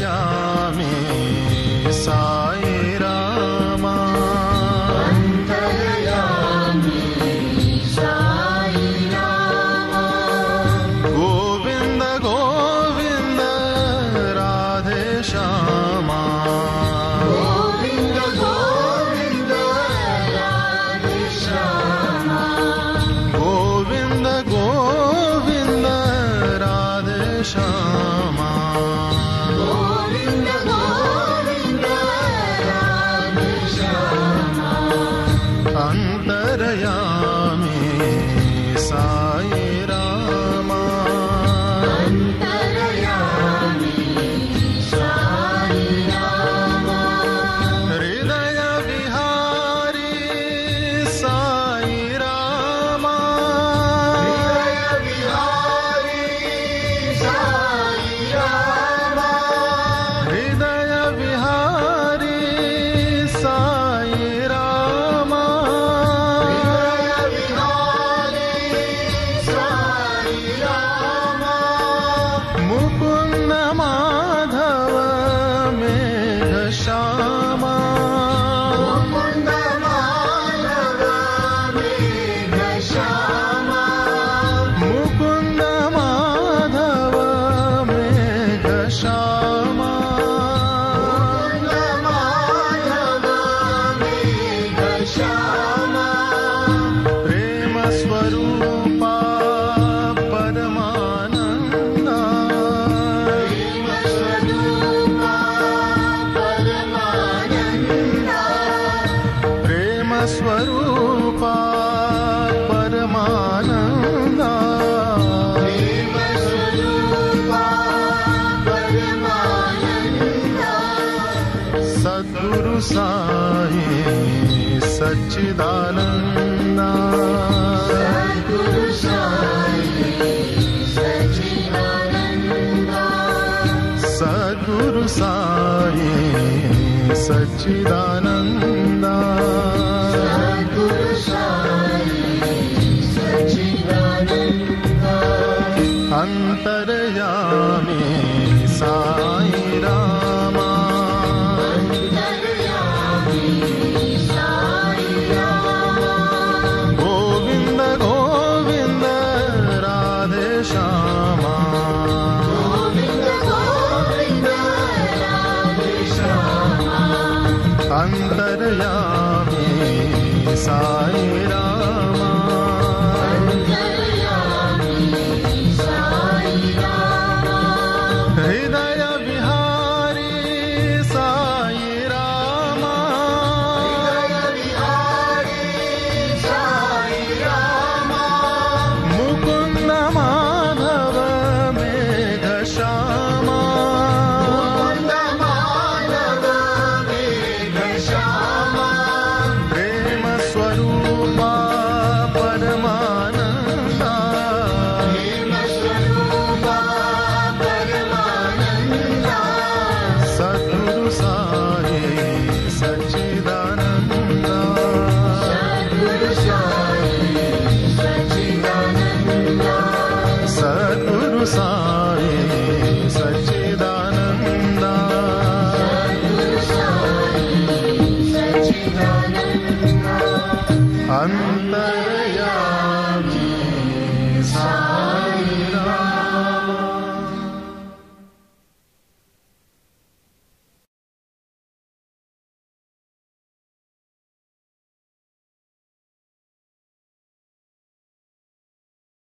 Yami Sai. Guru Sai Sachchidananda Guru Sai Sachchidananda अंतरयामी Sai Sai Ram